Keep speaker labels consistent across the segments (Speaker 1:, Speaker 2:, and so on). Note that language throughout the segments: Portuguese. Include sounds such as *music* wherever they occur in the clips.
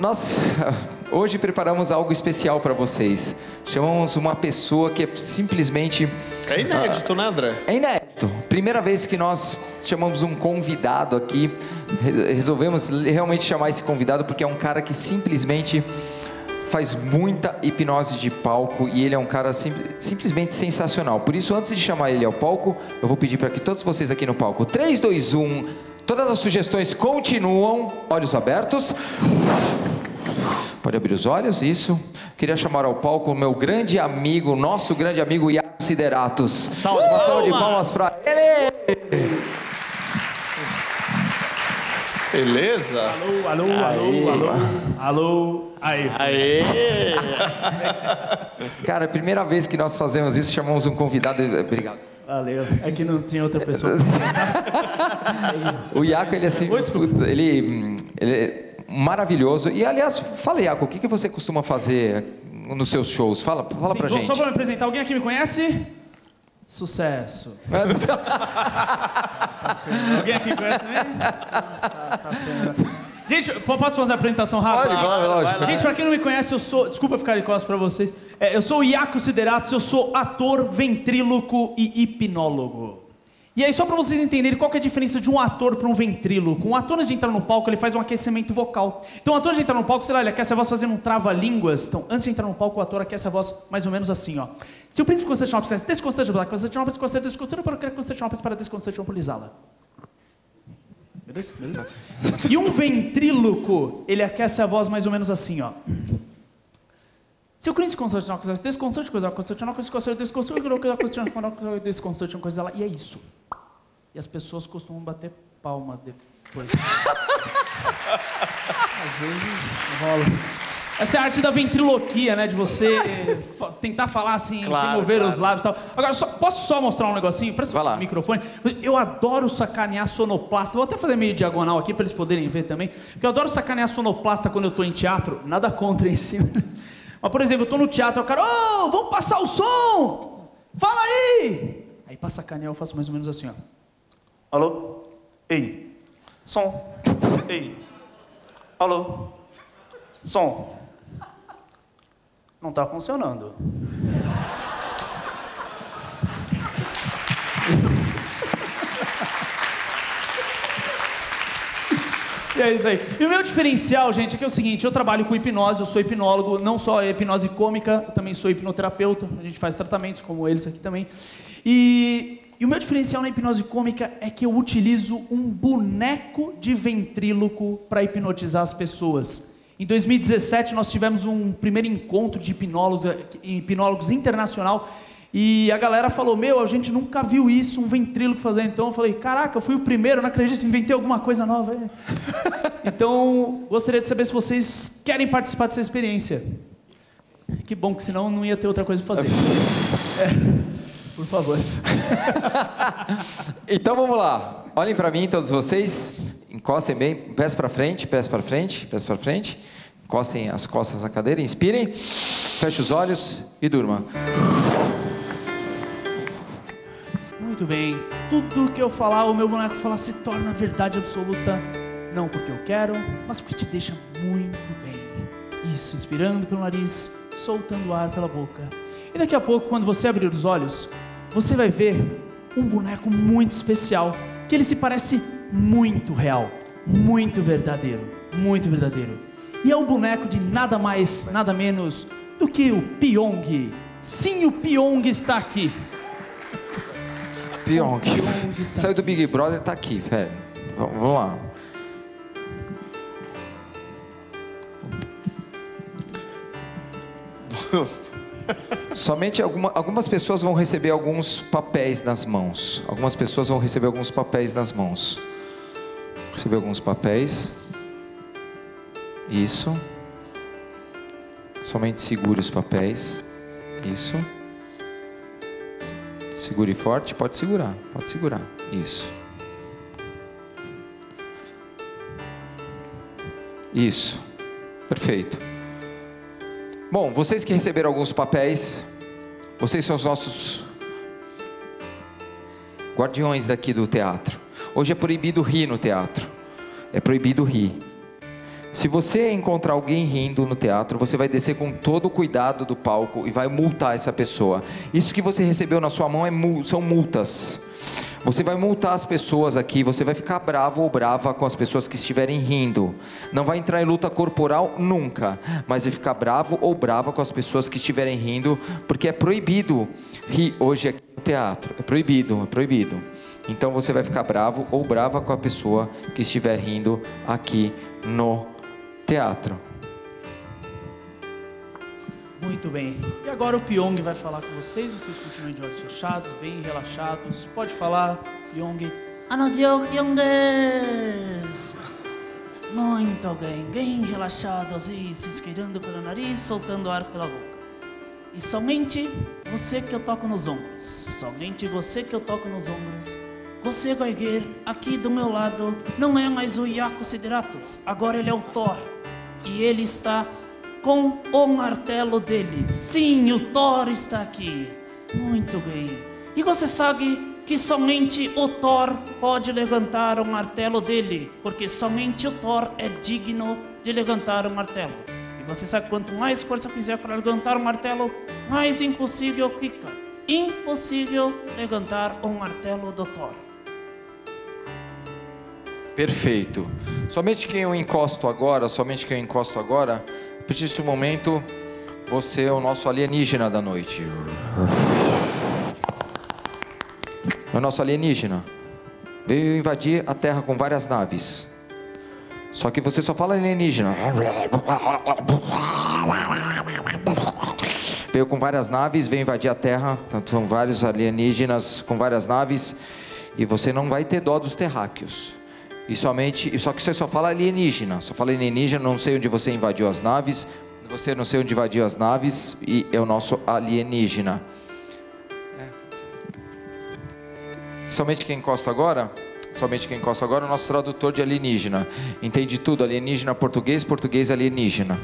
Speaker 1: nós hoje preparamos algo especial para vocês. Chamamos uma pessoa que é simplesmente
Speaker 2: É inédito, né, André?
Speaker 1: é inédito. Primeira vez que nós chamamos um convidado aqui. Re- Resolvemos realmente chamar esse convidado porque é um cara que simplesmente faz muita hipnose de palco e ele é um cara sim- simplesmente sensacional. Por isso, antes de chamar ele ao palco, eu vou pedir para que todos vocês aqui no palco, 3, 2, 1, todas as sugestões continuam, olhos abertos. Pode abrir os olhos, isso. Queria chamar ao palco o meu grande amigo, nosso grande amigo Iago Sideratos. Uma salva de palmas para ele!
Speaker 2: Beleza?
Speaker 3: Alô, alô, alô, alô, alô. Aí.
Speaker 2: Aê! *laughs*
Speaker 1: Cara, é a primeira vez que nós fazemos isso, chamamos um convidado. Obrigado.
Speaker 3: Valeu. É que não tinha outra pessoa. *laughs*
Speaker 1: O Iaco, ele é assim, ele, ele maravilhoso. E aliás, fala, Iaco, o que, que você costuma fazer nos seus shows? Fala, fala pra
Speaker 3: Sim,
Speaker 1: gente.
Speaker 3: Só pra me apresentar, alguém aqui me conhece? Sucesso. *laughs* Alguém aqui me conhece também? Tá, tá. Gente, po- posso fazer uma apresentação rápida?
Speaker 1: Pode, claro, lógico.
Speaker 3: Gente, pra quem não me conhece, eu sou. Desculpa ficar de costas pra vocês. É, eu sou o Iaco Sideratos, eu sou ator, ventríloco e hipnólogo. E aí, só pra vocês entenderem qual é a diferença de um ator para um ventríloco. Um ator, antes de entrar no palco, ele faz um aquecimento vocal. Então, o ator, antes de entrar no palco, sei lá, ele aquece a voz fazendo um trava-línguas. Então, antes de entrar no palco, o ator aquece a voz mais ou menos assim, ó. Se o príncipe Constantinopla dissesse desconstantinopla, Constantinopla, Constantinopla, Constantinopla, para Constantinopla, para desconstantinopolizá-la. Beleza? Beleza? E um ventríloco, ele aquece a voz mais ou menos assim, ó. Se o príncipe Constantinopla quisesse desconstantinopla, Constantinopla, Constantinopla, Constantinopla, Constantinopla, Constantinopla, e é isso. E as pessoas costumam bater palma depois. *laughs* Às vezes rola. Essa é a arte da ventriloquia, né? De você tentar falar assim,
Speaker 2: Claro,
Speaker 3: sem mover
Speaker 2: claro.
Speaker 3: os lábios e tal. Agora, só- posso só mostrar um negocinho? Presta
Speaker 1: Vai lá.
Speaker 3: o microfone. Eu adoro sacanear sonoplasta. Vou até fazer meio diagonal aqui para eles poderem ver também. Porque eu adoro sacanear sonoplasta quando eu tô em teatro. Nada contra em *laughs* cima. Mas, por exemplo, eu tô no teatro, o cara, ô, vamos passar o som! Fala aí! Aí, pra sacanear, eu faço mais ou menos assim, ó. Alô? Ei. Som. Ei. Alô? Som. Não tá funcionando. *laughs* E é isso aí. E o meu diferencial, gente, é que é o seguinte: eu trabalho com hipnose, eu sou hipnólogo, não só hipnose cômica, eu também sou hipnoterapeuta, a gente faz tratamentos como eles aqui também. E, e o meu diferencial na hipnose cômica é que eu utilizo um boneco de ventríloco para hipnotizar as pessoas. Em 2017, nós tivemos um primeiro encontro de hipnólogos, hipnólogos internacional e a galera falou: Meu, a gente nunca viu isso, um ventríloco fazendo. Então eu falei: Caraca, eu fui o primeiro, não acredito, inventei alguma coisa nova. É. *laughs* então, gostaria de saber se vocês querem participar dessa experiência. Que bom, que senão não ia ter outra coisa para fazer. É, por favor. *laughs*
Speaker 1: Então vamos lá. Olhem para mim, todos vocês. Encostem bem, pés para frente, pés para frente, pés para frente. Encostem as costas na cadeira, inspirem, feche os olhos e durma.
Speaker 3: Muito bem. Tudo que eu falar, o meu boneco falar, se torna verdade absoluta. Não porque eu quero, mas porque te deixa muito bem. Isso, inspirando pelo nariz, soltando o ar pela boca. E daqui a pouco, quando você abrir os olhos, você vai ver um boneco muito especial, que ele se parece muito real, muito verdadeiro, muito verdadeiro. E é um boneco de nada mais, nada menos do que o Pyong. Sim, o Pyong está aqui.
Speaker 1: Pyong.
Speaker 3: Está
Speaker 1: Saiu do Big Brother, tá aqui, pera. Vamos vamos lá. *laughs* Somente alguma- algumas pessoas vão receber alguns papéis nas mãos. Algumas pessoas vão receber alguns papéis nas mãos. Receber alguns papéis. Isso. Somente segure os papéis. Isso. Segure forte, pode segurar, pode segurar. Isso. Isso. Perfeito. Bom, vocês que receberam alguns papéis, vocês são os nossos guardiões daqui do teatro. Hoje é proibido rir no teatro. É proibido rir. Se você encontrar alguém rindo no teatro, você vai descer com todo o cuidado do palco e vai multar essa pessoa. Isso que você recebeu na sua mão é são multas. Você vai multar as pessoas aqui, você vai ficar bravo ou brava com as pessoas que estiverem rindo. Não vai entrar em luta corporal nunca, mas vai ficar bravo ou brava com as pessoas que estiverem rindo, porque é proibido rir hoje aqui no teatro. É proibido, é proibido. Então você vai ficar bravo ou brava com a pessoa que estiver rindo aqui no teatro.
Speaker 3: Muito bem. E agora o Pyong vai falar com vocês. Vocês continuem de olhos fechados, bem relaxados. Pode falar, Pyong.
Speaker 4: Anasio Youngers! Muito bem, bem relaxado assim, se esquerando pelo nariz, soltando ar pela boca. E somente você que eu toco nos ombros, somente você que eu toco nos ombros. Você vai ver aqui do meu lado, não é mais o Iaco Sideratos, agora ele é o Thor. E ele está com o martelo dele. Sim, o Thor está aqui. Muito bem. E você sabe que somente o Thor pode levantar o martelo dele, porque somente o Thor é digno de levantar o martelo. E você sabe quanto mais força fizer para levantar o martelo, mais impossível fica. Impossível levantar o martelo do Thor.
Speaker 1: Perfeito. Somente quem eu encosto agora, somente quem eu encosto agora, partir desse momento, você é o nosso alienígena da noite. É o nosso alienígena. Veio invadir a Terra com várias naves. Só que você só fala alienígena. Veio com várias naves, veio invadir a Terra. São vários alienígenas com várias naves. E você não vai ter dó dos terráqueos. E somente, só que você só fala alienígena, só fala alienígena, não sei onde você invadiu as naves, você não sei onde invadiu as naves e é o nosso alienígena. É. Somente quem encosta agora, somente quem encosta agora é o nosso tradutor de alienígena. Entende tudo, alienígena português, português alienígena.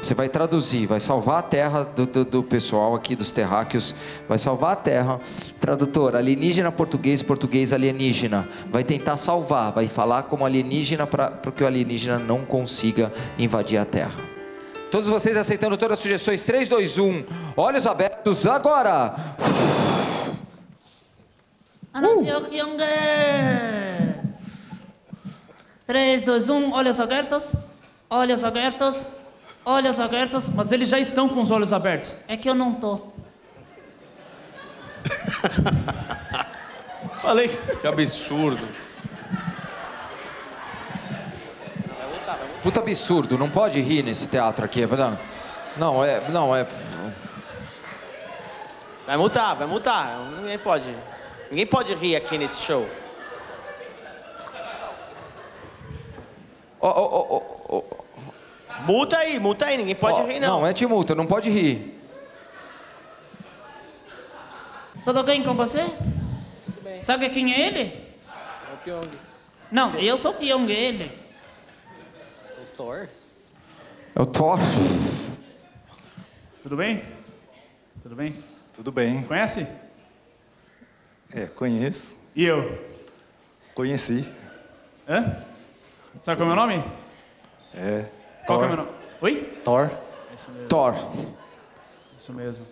Speaker 1: Você vai traduzir, vai salvar a terra do, do, do pessoal aqui, dos terráqueos, vai salvar a terra. Tradutor, alienígena português, português alienígena. Vai tentar salvar, vai falar como alienígena para que o alienígena não consiga invadir a terra. Todos vocês aceitando todas as sugestões, 3, 2, 1, olhos abertos agora!
Speaker 4: Youngers! 3, 2, 1, olhos abertos, olhos abertos, olhos abertos.
Speaker 3: Mas eles já estão com os olhos abertos.
Speaker 4: É que eu não tô. *laughs*
Speaker 3: Falei.
Speaker 2: Que absurdo.
Speaker 1: Puta absurdo, não pode rir nesse teatro aqui, é verdade? Não, é. Não, é.
Speaker 5: Vai multar, vai multar. Ninguém pode. Ninguém pode rir aqui nesse show.
Speaker 1: Ó, ó, ó,
Speaker 5: Multa aí, multa aí. Ninguém pode
Speaker 1: ó,
Speaker 5: rir, não.
Speaker 1: Não, é de multa, não pode rir.
Speaker 4: Tudo bem com você? Sabe quem é ele?
Speaker 5: É o Pyong.
Speaker 4: Não, eu sou o Pyong, ele.
Speaker 5: O Thor?
Speaker 1: É o Thor.
Speaker 3: Tudo bem? Tudo bem?
Speaker 6: Tudo bem.
Speaker 3: Conhece?
Speaker 6: É, conheço.
Speaker 3: E eu?
Speaker 6: Conheci.
Speaker 3: Hã? Sabe qual é o meu nome?
Speaker 6: É.
Speaker 3: Qual que é o meu nome? Oi?
Speaker 6: Thor.
Speaker 3: Isso mesmo.
Speaker 1: Thor.
Speaker 3: Isso mesmo.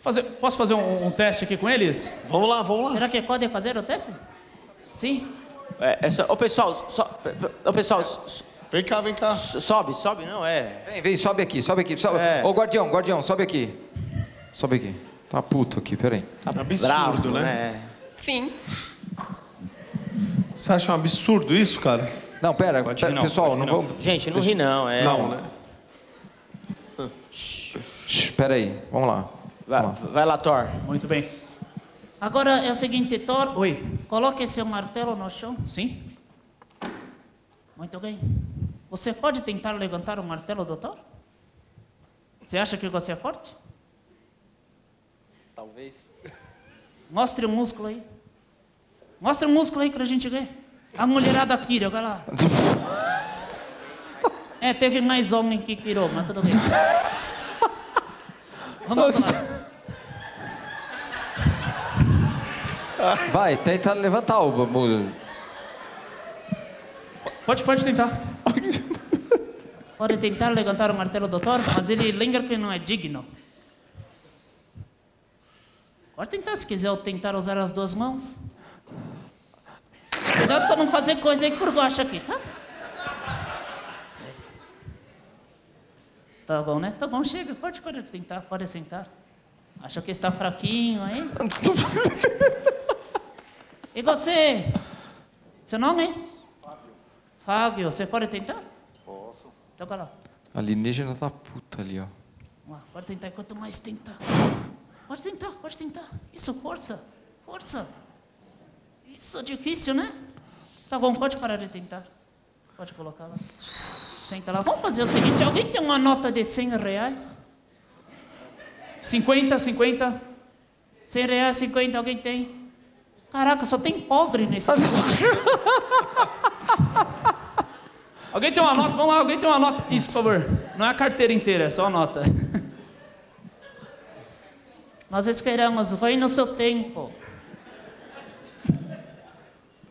Speaker 3: Fazer, posso fazer um, um teste aqui com eles?
Speaker 2: Vamos lá, vamos lá.
Speaker 4: Será que pode fazer o teste? Sim.
Speaker 5: É, é só, ô pessoal, so, ô pessoal, so-
Speaker 2: Vem cá, vem cá.
Speaker 5: so- sobe, sobe, não, é.
Speaker 1: Vem, vem, sobe aqui, sobe aqui. Sobe.
Speaker 5: É.
Speaker 1: Ô, guardião, guardião, sobe aqui. Sobe aqui. Tá puto aqui, peraí.
Speaker 5: Tá
Speaker 2: Absurdo,
Speaker 5: bravo,
Speaker 2: né?
Speaker 7: Sim.
Speaker 2: Você acha um absurdo isso, cara?
Speaker 1: Não, pera,
Speaker 6: Pode
Speaker 1: pera,
Speaker 6: rir não,
Speaker 1: pessoal,
Speaker 6: pode
Speaker 1: não
Speaker 6: não.
Speaker 1: vamos.
Speaker 5: Gente, não ri não, é.
Speaker 2: Não, né?
Speaker 1: Shh, Pera aí, vamos lá.
Speaker 5: Vai,
Speaker 1: Vamos lá.
Speaker 5: vai lá, Thor.
Speaker 3: Muito bem.
Speaker 4: Agora é o seguinte, Thor.
Speaker 3: Oi.
Speaker 4: Coloque seu martelo no chão.
Speaker 3: Sim?
Speaker 4: Muito bem. Você pode tentar levantar o martelo do Thor? Você acha que você é forte?
Speaker 5: Talvez. *laughs*
Speaker 4: Mostre o músculo aí. Mostre o músculo aí pra gente ver. A mulherada pira, vai lá. É, teve mais homem que pirou, mas tudo bem. Vamos lá.
Speaker 1: Vai, tenta levantar o. o-
Speaker 3: Pode, pode tentar.
Speaker 4: Pode tentar levantar o martelo do Thor, mas ele lembra que não é digno. Pode tentar, se quiser tentar usar as duas mãos. Cuidado para não fazer coisa aí por gosto aqui, tá? Tá bom, né? Tá bom, chega. Pode, pode tentar, pode sentar. Acha que está fraquinho aí? *laughs* E você? Seu nome? Fábio. Fábio, você pode tentar? Posso. Toca lá.
Speaker 1: A alienígena tá puta ali, ó.
Speaker 4: Lá, pode tentar, quanto mais tentar. Pode tentar, pode tentar. Isso, força, força. Isso, difícil, né? Tá bom, pode parar de tentar. Pode colocar lá. Senta lá. Vamos fazer o seguinte, alguém tem uma nota de 100 reais?
Speaker 3: 50, 50.
Speaker 4: 100 reais, 50, alguém tem? Caraca, só tem pobre nesse *laughs*
Speaker 3: Alguém tem uma nota? Vamos lá, alguém tem uma nota? Isso, por favor. Não é a carteira inteira, é só a nota. *laughs*
Speaker 4: Nós esperamos, vai no seu tempo.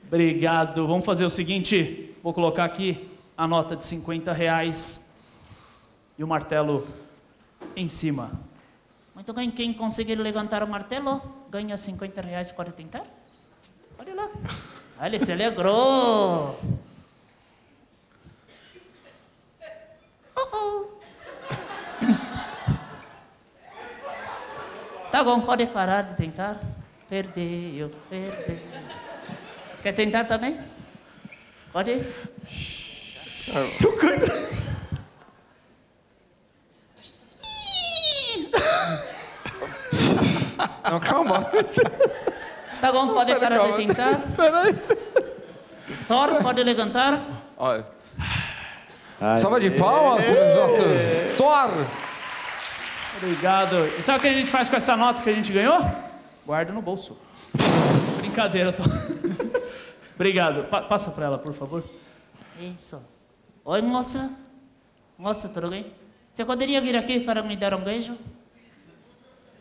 Speaker 3: Obrigado. Vamos fazer o seguinte: vou colocar aqui a nota de 50 reais e o martelo em cima.
Speaker 4: Muito bem, quem conseguir levantar o martelo ganha 50 reais. Pode tentar? Olha lá. Ele se alegrou. Uhul. Tá bom, pode parar de tentar. Perdeu, perdeu. Quer tentar também? Pode ir.
Speaker 1: Não, calma.
Speaker 4: Tá bom, pode
Speaker 1: Pera,
Speaker 4: parar
Speaker 1: calma.
Speaker 4: de tentar.
Speaker 1: Peraí.
Speaker 4: Thor, pode levantar.
Speaker 1: Olha. Salva de palmas, nossos. Thor!
Speaker 3: Obrigado. E sabe o que a gente faz com essa nota que a gente ganhou? Guarda no bolso. Brincadeira, tô. Obrigado. Pa- passa para ela, por favor.
Speaker 4: Isso. Oi, moça. Moça, tudo bem? Você poderia vir aqui para me dar um beijo?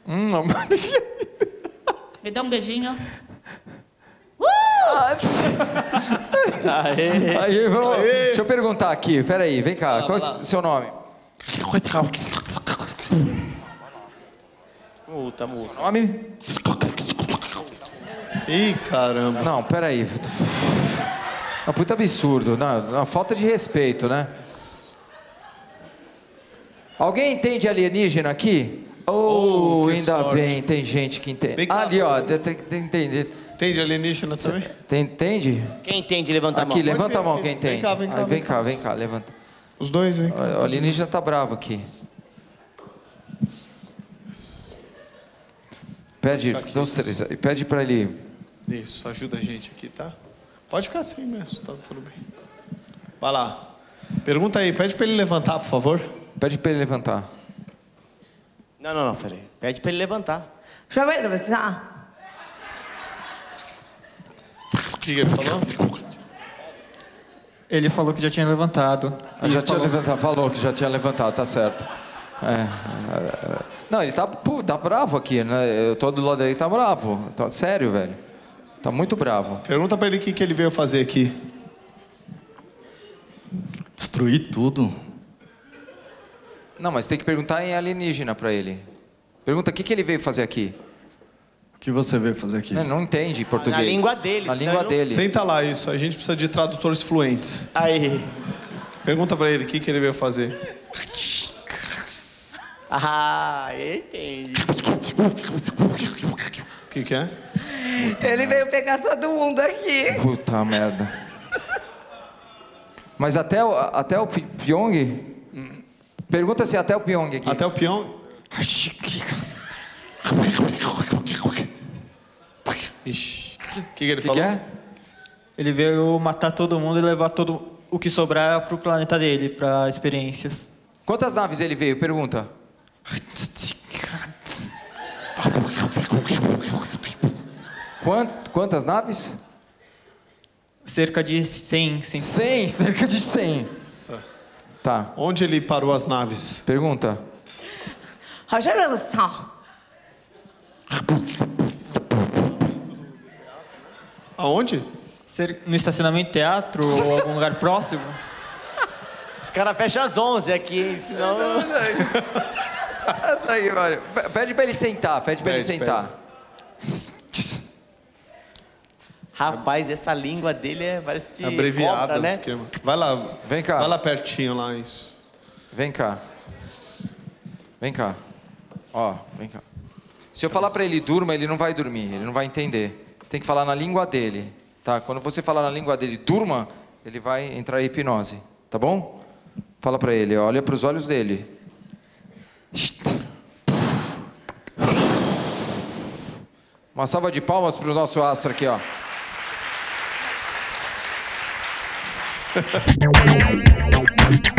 Speaker 1: Hum, não. *laughs*
Speaker 4: Me dá um beijinho. *laughs*
Speaker 1: Aí, vamos, deixa eu perguntar aqui, peraí, vem cá, qual é o seu nome?
Speaker 5: Multa, multa.
Speaker 1: Nome?
Speaker 2: Ih, caramba.
Speaker 1: Não, peraí. É um puta absurdo, não, não, falta de respeito, né? Alguém entende alienígena aqui? Oh,
Speaker 2: Oh,
Speaker 1: ainda
Speaker 2: sorte.
Speaker 1: bem, tem gente que entende.
Speaker 2: Vem cá,
Speaker 1: Ali, ó, tem que entender.
Speaker 2: Entende alienígena também?
Speaker 1: Tem- Entende?
Speaker 5: Quem entende, levanta a mão.
Speaker 1: Aqui, levanta
Speaker 2: vir
Speaker 1: a mão quem
Speaker 2: Vem
Speaker 1: entende.
Speaker 2: cá, vem cá,
Speaker 1: Aí,
Speaker 2: vem
Speaker 1: vem
Speaker 2: cá.
Speaker 1: cá, vem cá, levanta.
Speaker 2: Os dois, vem cá.
Speaker 1: O alienígena tá bravo aqui. Pede, dá uns três pede pra ele.
Speaker 2: Isso, ajuda a gente aqui, tá? Pode ficar assim mesmo, tá tudo bem. Vai lá. Pergunta aí, pede para ele levantar, por favor.
Speaker 1: Pede para ele levantar.
Speaker 5: Não, não, não, peraí. Pede para ele levantar.
Speaker 7: Já vai levantar.
Speaker 2: O que ele falou?
Speaker 8: Ele falou que já tinha levantado.
Speaker 1: Ah, já tinha levantado, falou que já tinha levantado, tá certo. É, é, é. Não, ele tá, pô, tá bravo aqui, né? Eu tô do lado dele, tá bravo. Tá, sério, velho. Tá muito bravo.
Speaker 2: Pergunta pra ele o que, que ele veio fazer aqui.
Speaker 9: Destruir tudo.
Speaker 1: Não, mas tem que perguntar em alienígena pra ele. Pergunta o que, que ele veio fazer aqui.
Speaker 9: O que você veio fazer aqui?
Speaker 1: Ele não entende português.
Speaker 5: Na língua dele,
Speaker 1: Na língua
Speaker 5: não-
Speaker 1: dele.
Speaker 2: Senta lá isso, a gente precisa de tradutores fluentes.
Speaker 5: Aí.
Speaker 2: Pergunta pra ele o que, que ele veio fazer.
Speaker 5: Ah, entende.
Speaker 2: O que, que é?
Speaker 7: Ele veio pegar todo mundo aqui.
Speaker 1: Puta merda. Mas até o, até o Pi- Pyong. Pergunta se até o Pyong aqui.
Speaker 2: Até o peão. Ixi. O que, que ele
Speaker 1: O que,
Speaker 2: falou?
Speaker 1: que é?
Speaker 8: Ele veio matar todo mundo e levar todo o que sobrar pro planeta dele, pra experiências.
Speaker 1: Quantas naves ele veio? Pergunta. Quant, quantas naves?
Speaker 8: Cerca de 100. 100,
Speaker 1: 100 cerca de 100. Nossa. Tá.
Speaker 2: Onde ele parou as naves?
Speaker 1: Pergunta.
Speaker 2: Aonde?
Speaker 8: No estacionamento teatro ou algum lugar próximo?
Speaker 5: Os caras fecham às 11 aqui, hein? senão...
Speaker 1: Pede pra ele sentar, pede pra
Speaker 2: pede, ele
Speaker 1: sentar. Pede.
Speaker 5: Rapaz, essa língua dele é parece de
Speaker 2: Abreviada
Speaker 5: cobra,
Speaker 2: o
Speaker 5: né?
Speaker 2: esquema. Vai lá.
Speaker 1: Vem cá.
Speaker 2: Vai lá pertinho lá, isso.
Speaker 1: Vem cá. Vem cá. Ó, vem cá. Se eu falar pra ele durma, ele não vai dormir, ele não vai entender. Você tem que falar na língua dele, tá? Quando você falar na língua dele, durma, ele vai entrar em hipnose, tá bom? Fala pra ele, olha pros olhos dele. Uma salva de palmas pro nosso astro aqui, ó. Música *laughs*